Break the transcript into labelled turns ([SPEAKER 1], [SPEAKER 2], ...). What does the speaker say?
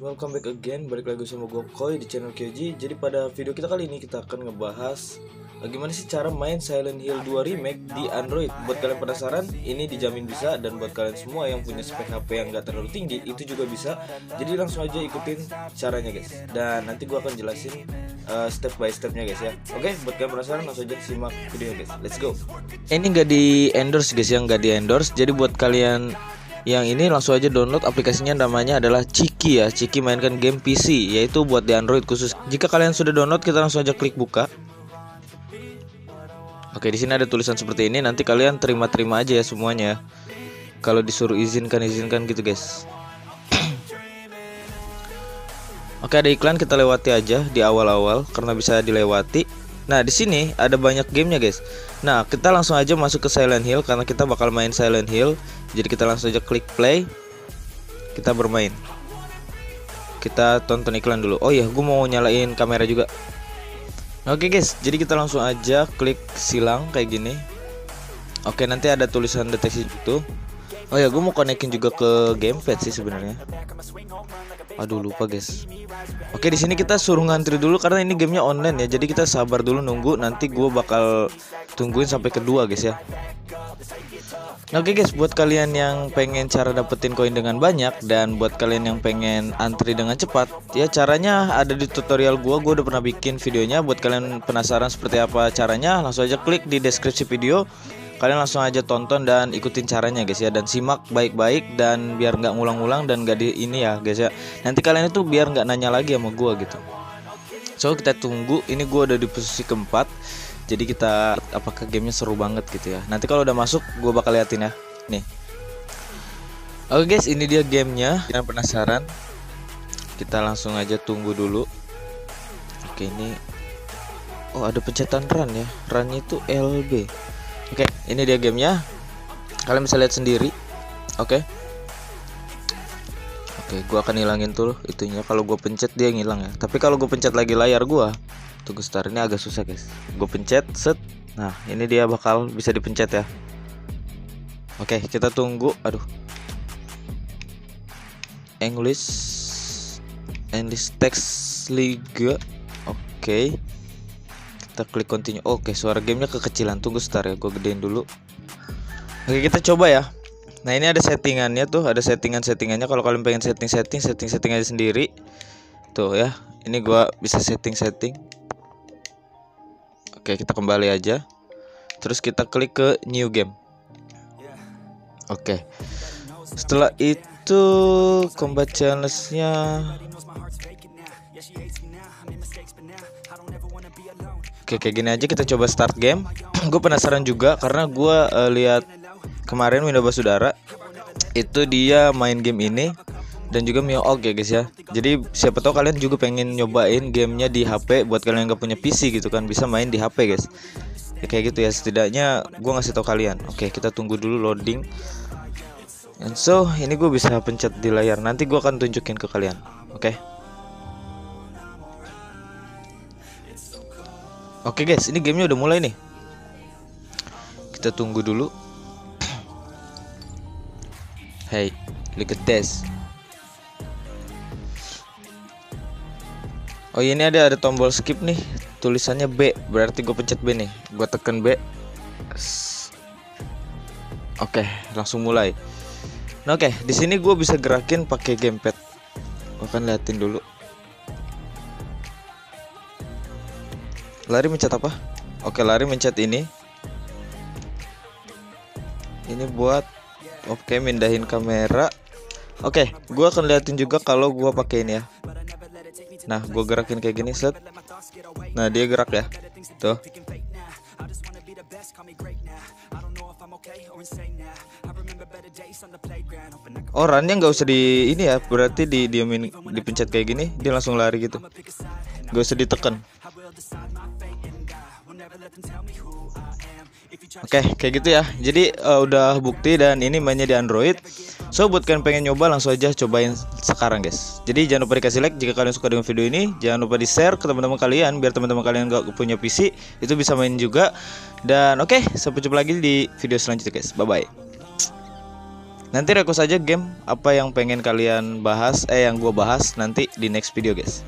[SPEAKER 1] welcome back again Balik lagi sama gue Koi di channel KJ Jadi pada video kita kali ini kita akan ngebahas eh, Gimana sih cara main Silent Hill 2 Remake di Android. Buat kalian penasaran, ini dijamin bisa. Dan buat kalian semua yang punya spek HP yang gak terlalu tinggi Itu juga bisa. Jadi langsung aja ikutin caranya guys. Dan nanti gue akan jelasin uh, step by stepnya guys ya. Oke, buat kalian penasaran langsung aja simak videonya guys. Let's go. Ini gak di endorse guys yang gak di endorse. Jadi buat kalian yang ini langsung aja download aplikasinya namanya adalah Ciki ya. Ciki mainkan game PC yaitu buat di Android khusus. Jika kalian sudah download kita langsung aja klik buka. Oke di sini ada tulisan seperti ini. Nanti kalian terima-terima aja ya semuanya. Kalau disuruh izinkan izinkan gitu guys. Oke ada iklan kita lewati aja di awal-awal. Karena bisa dilewati Nah, di sini ada banyak gamenya, guys. Nah, kita langsung aja masuk ke Silent Hill karena kita bakal main Silent Hill. Jadi kita langsung aja klik play. Kita bermain. Kita tonton iklan dulu. Oh iya, gue mau nyalain kamera juga. Oke, guys. Jadi kita langsung aja klik silang kayak gini. Oke, nanti ada tulisan deteksi itu. Oh ya, gue mau konekin juga ke gamepad sih sebenarnya. Aduh lupa guys. Oke di sini kita suruh ngantri dulu karena ini gamenya online ya. Jadi kita sabar dulu nunggu. Nanti gue bakal tungguin sampai kedua guys ya. Oke guys, buat kalian yang pengen cara dapetin koin dengan banyak dan buat kalian yang pengen antri dengan cepat, ya caranya ada di tutorial gua. Gua udah pernah bikin videonya. Buat kalian penasaran seperti apa caranya, langsung aja klik di deskripsi video kalian langsung aja tonton dan ikutin caranya guys ya. Dan simak baik-baik dan biar nggak ngulang-ngulang dan gak di ini ya guys ya. Nanti kalian itu biar nggak nanya lagi sama gua gitu. So kita tunggu. Ini gua udah di posisi keempat. Jadi kita apakah gamenya seru banget gitu ya. Nanti kalau udah masuk gua bakal liatin ya. Nih. Oke guys ini dia gamenya. Jangan penasaran? Kita langsung aja tunggu dulu. Oke ini. Oh ada pencetan run ya. Runnya itu LB Oke, ini dia gamenya. Kalian bisa lihat sendiri. Oke. Oke, gua akan hilangin tuh itunya. Kalau gua pencet dia ngilang ya. Tapi kalau gua pencet lagi layar gua, tunggu start ini agak susah guys. Gue pencet, set. Nah, ini dia bakal bisa dipencet ya. Oke, kita tunggu. Aduh. English English text liga. Oke kita klik continue. Oke suara gamenya kekecilan. Tunggu sebentar ya gue gedein dulu. Oke kita coba ya. Nah ini ada settingannya tuh ada settingan settingannya kalau kalian pengen setting setting setting setting aja sendiri. Tuh ya ini gue bisa setting setting oke kita kembali aja. Terus kita klik ke new game. Oke. Setelah itu combat challenge-nya Oke kayak gini aja kita coba start game. gue penasaran juga karena gue uh, lihat kemarin Windows Basudara itu dia main game ini dan juga Mio Og ya guys ya. Jadi siapa tahu kalian juga pengen nyobain gamenya di HP buat kalian yang gak punya PC gitu kan bisa main di HP guys. Ya, kayak gitu ya setidaknya gue ngasih tahu kalian. Oke kita tunggu dulu loading. And so ini gue bisa pencet di layar nanti gue akan tunjukin ke kalian. Oke. Oke guys, ini gamenya udah mulai nih. Kita tunggu dulu. hey, look at this. Oh ini ada ada tombol skip nih, tulisannya B, berarti gue pencet B nih. Gue tekan B. Oke, langsung mulai. Nah, oke, di sini gue bisa gerakin pakai gamepad. Gue akan liatin dulu. Lari mencet apa? Oke, lari mencet ini. Ini buat oke mindahin kamera. Oke, gua akan liatin juga kalau gua pakai ini ya. Nah, gua gerakin kayak gini set. Nah, dia gerak ya. Tuh. Oh, nggak usah di ini ya, berarti di diamin dipencet kayak gini, dia langsung lari gitu. Gak usah ditekan. Oke, okay, kayak gitu ya. Jadi uh, udah bukti dan ini mainnya di Android. So buat kalian pengen nyoba langsung aja cobain sekarang guys. Jadi jangan lupa dikasih like jika kalian suka dengan video ini. Jangan lupa di share ke teman-teman kalian biar teman-teman kalian gak punya PC itu bisa main juga. Dan oke, okay, sampai jumpa lagi di video selanjutnya guys. Bye bye. Nanti request aja game apa yang pengen kalian bahas, eh yang gue bahas nanti di next video guys.